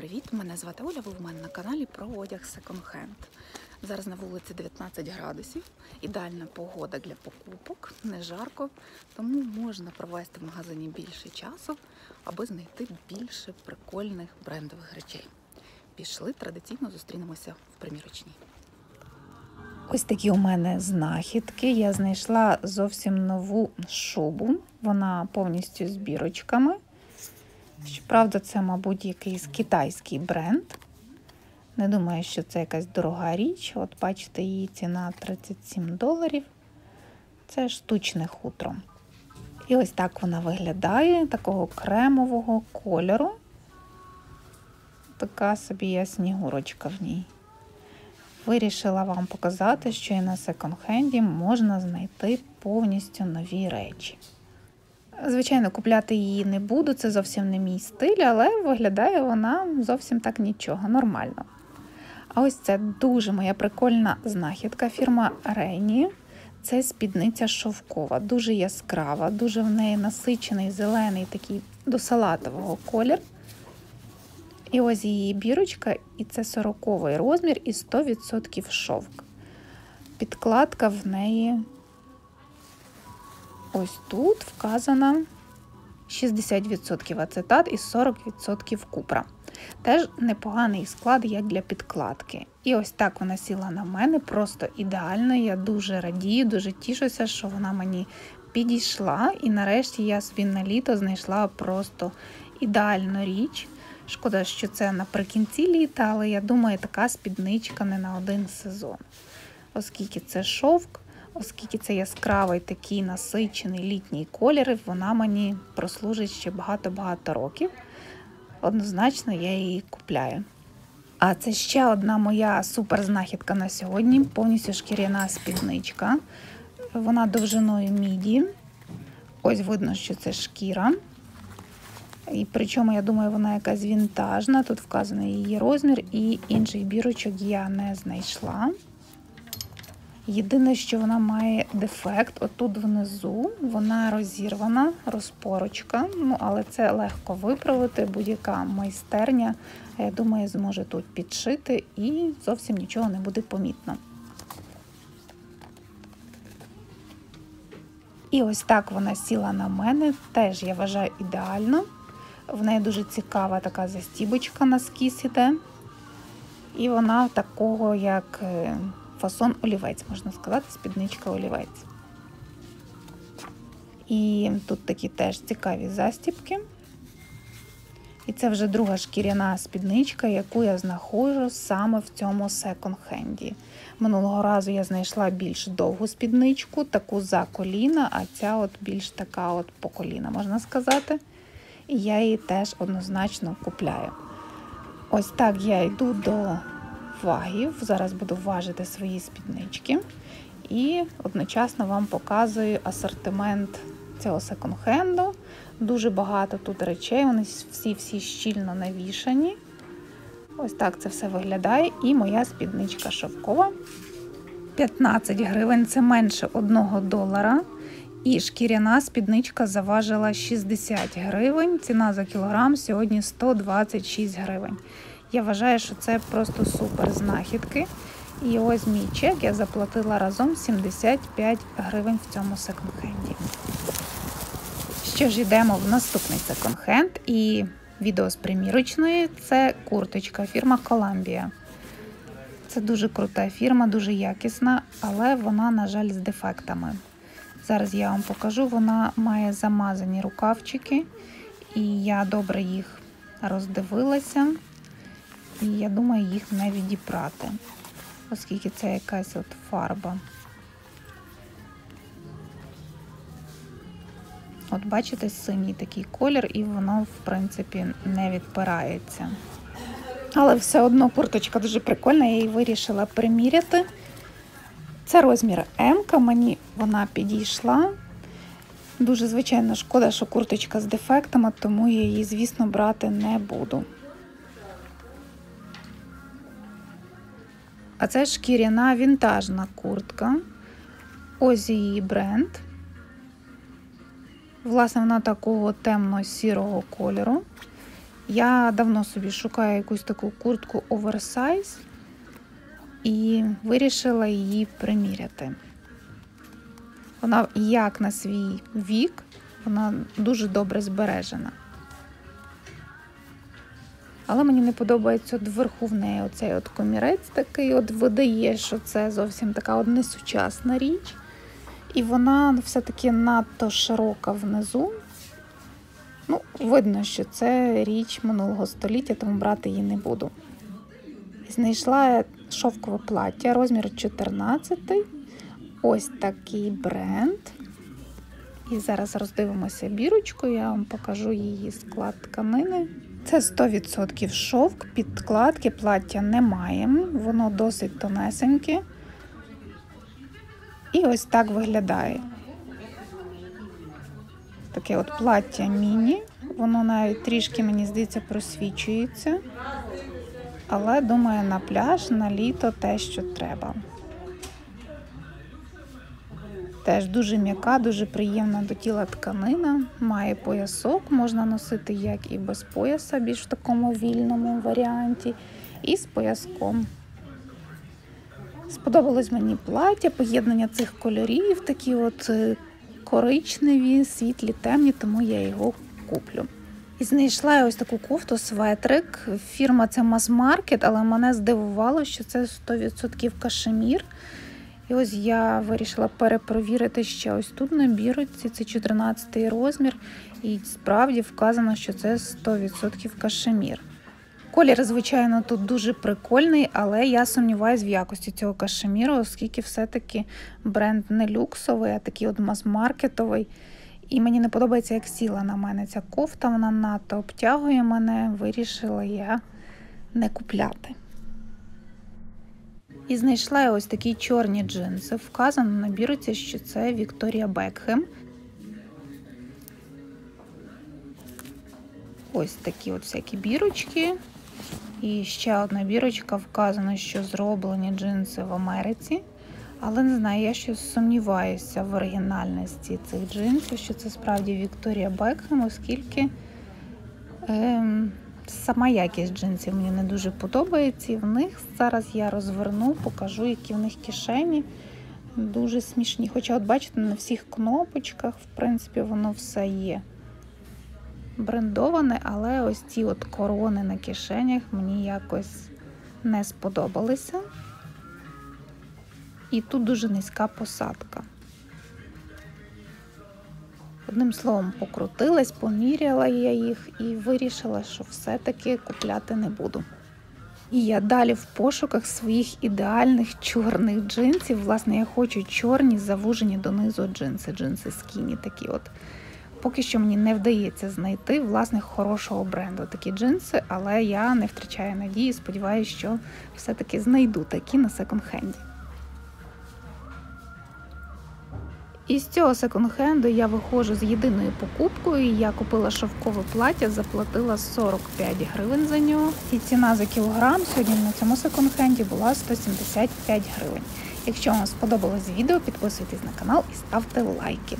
привіт! Мене звати Оля. Ви в мене на каналі про одяг секонд-хенд. Зараз на вулиці 19 градусів. Ідеальна погода для покупок, не жарко, тому можна провести в магазині більше часу, аби знайти більше прикольних брендових речей. Пішли традиційно зустрінемося в примірочній. Ось такі у мене знахідки. Я знайшла зовсім нову шубу. Вона повністю з бірочками. Щоправда, це, мабуть, якийсь китайський бренд. Не думаю, що це якась дорога річ. От бачите, її ціна 37 доларів. Це штучне хутро. І ось так вона виглядає, такого кремового кольору. Така собі я снігурочка в ній. Вирішила вам показати, що і на секонд-хенді можна знайти повністю нові речі. Звичайно, купляти її не буду, це зовсім не мій стиль, але виглядає вона зовсім так нічого, нормально. А ось це дуже моя прикольна знахідка фірма Рейні. Це спідниця шовкова, дуже яскрава, дуже в неї насичений зелений такий до салатового колір. І ось її бірочка, і це 40 розмір і 100% шовк. Підкладка в неї ось тут вказана 60% ацетат і 40% купра. Теж непоганий склад, як для підкладки. І ось так вона сіла на мене, просто ідеально. Я дуже радію, дуже тішуся, що вона мені підійшла. І нарешті я собі на літо знайшла просто ідеальну річ. Шкода, що це наприкінці літа, але я думаю, така спідничка не на один сезон. Оскільки це шовк, оскільки це яскравий такий насичений літній колір, вона мені прослужить ще багато-багато років. Однозначно, я її купляю. А це ще одна моя суперзнахідка на сьогодні повністю шкіряна спідничка. Вона довжиною міді. Ось видно, що це шкіра. І причому, я думаю, вона якась вінтажна. Тут вказаний її розмір, і інших бірочок я не знайшла. Єдине, що вона має дефект, отут внизу вона розірвана, розпорочка, ну, але це легко виправити, будь-яка майстерня, я думаю, зможе тут підшити і зовсім нічого не буде помітно. І ось так вона сіла на мене, теж я вважаю ідеально. В неї дуже цікава така застібочка на скіс іде. І вона такого, як фасон олівець, можна сказати, спідничка олівець. І тут такі теж цікаві застібки. І це вже друга шкіряна спідничка, яку я знаходжу саме в цьому секонд-хенді. Минулого разу я знайшла більш довгу спідничку, таку за коліна, а ця от більш така от по коліна, можна сказати. І я її теж однозначно купляю. Ось так я йду до вагів. Зараз буду важити свої спіднички. І одночасно вам показую асортимент цього секонд-хенду. Дуже багато тут речей, вони всі-всі щільно навішані. Ось так це все виглядає. І моя спідничка шовкова. 15 гривень це менше 1 долара. І шкіряна спідничка заважила 60 гривень. Ціна за кілограм сьогодні 126 гривень. Я вважаю, що це просто супер знахідки. І ось мій чек я заплатила разом 75 гривень в цьому секонд-хенді. Що ж, йдемо в наступний секонд-хенд. І відео з примірочної це курточка фірма Columbia. Це дуже крута фірма, дуже якісна, але вона, на жаль, з дефектами. Зараз я вам покажу, вона має замазані рукавчики, і я добре їх роздивилася. І я думаю, їх не відіпрати, оскільки це якась от фарба. От бачите, синій такий колір, і воно, в принципі, не відпирається. Але все одно курточка дуже прикольна, я її вирішила приміряти. Це розмір М, мені вона підійшла. Дуже, звичайно, шкода, що курточка з дефектами, тому я її, звісно, брати не буду. А це шкіряна вінтажна куртка. Ось її бренд. Власне, вона такого темно-сірого кольору. Я давно собі шукаю якусь таку куртку оверсайз і вирішила її приміряти. Вона як на свій вік, вона дуже добре збережена. Але мені не подобається от вверху в неї оцей от комірець такий, от видає, що це зовсім така от несучасна річ. І вона все-таки надто широка внизу. Ну, видно, що це річ минулого століття, тому брати її не буду. Знайшла шовкове плаття, розмір 14. Ось такий бренд. І зараз роздивимося бірочку, я вам покажу її склад тканини. Це 100% шовк, підкладки плаття немає, воно досить тонесеньке. І ось так виглядає. Таке от плаття міні, воно навіть трішки, мені здається, просвічується. Але думаю, на пляж, на літо те, що треба. Теж дуже м'яка, дуже приємна до тіла тканина. Має поясок, можна носити як і без пояса, більш в такому вільному варіанті, і з пояском. Сподобалось мені плаття, поєднання цих кольорів, такі от коричневі, світлі, темні, тому я його куплю. І знайшла я ось таку кофту светрик. Фірма це Market, але мене здивувало, що це 100% кашемір. І ось я вирішила перепровірити ще ось тут на бірочці, це 14 розмір, і справді вказано, що це 100% кашемір. Колір, звичайно, тут дуже прикольний, але я сумніваюся в якості цього кашеміру, оскільки все-таки бренд не люксовий, а такий от мас-маркетовий. І мені не подобається, як сіла на мене ця кофта, вона надто обтягує мене, вирішила я не купляти. І знайшла я ось такі чорні джинси. Вказано на бірці, що це Вікторія Бекхем. Ось такі от всякі бірочки. І ще одна бірочка вказано, що зроблені джинси в Америці. Але не знаю, я щось сумніваюся в оригінальності цих джинсів, що це справді Вікторія Бекхем, оскільки ем, сама якість джинсів мені не дуже подобається. І в них зараз я розверну, покажу, які в них кишені. Дуже смішні. Хоча, от бачите, на всіх кнопочках, в принципі, воно все є брендоване, але ось ці от корони на кишенях мені якось не сподобалися. І тут дуже низька посадка. Одним словом, покрутилась, поміряла я їх і вирішила, що все-таки купляти не буду. І я далі в пошуках своїх ідеальних чорних джинсів. Власне, я хочу чорні, завужені донизу джинси, джинси скіні такі от. Поки що мені не вдається знайти власне хорошого бренду такі джинси, але я не втрачаю надії, сподіваюся, що все-таки знайду такі на секонд-хенді. Із цього секонд-хенду я виходжу з єдиною покупкою. Я купила шовкове плаття, заплатила 45 гривень за нього. І ціна за кілограм сьогодні на цьому секонд-хенді була 175 гривень. Якщо вам сподобалось відео, підписуйтесь на канал і ставте лайки.